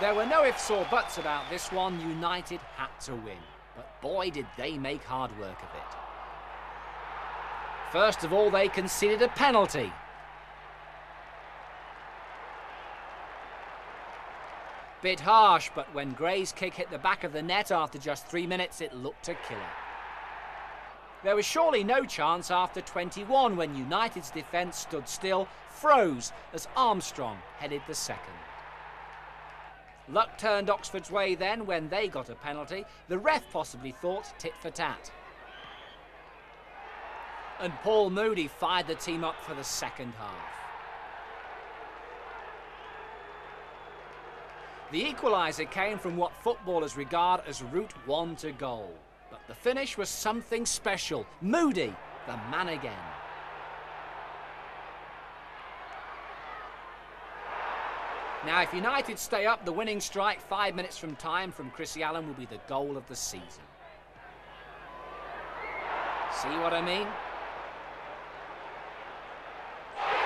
There were no ifs or buts about this one. United had to win. But boy, did they make hard work of it. First of all, they conceded a penalty. Bit harsh, but when Gray's kick hit the back of the net after just three minutes, it looked a killer. There was surely no chance after 21 when United's defence stood still, froze as Armstrong headed the second. Luck turned Oxford's way then when they got a penalty. The ref possibly thought tit for tat. And Paul Moody fired the team up for the second half. The equaliser came from what footballers regard as route one to goal. But the finish was something special. Moody, the man again. Now, if United stay up, the winning strike five minutes from time from Chrissy Allen will be the goal of the season. See what I mean?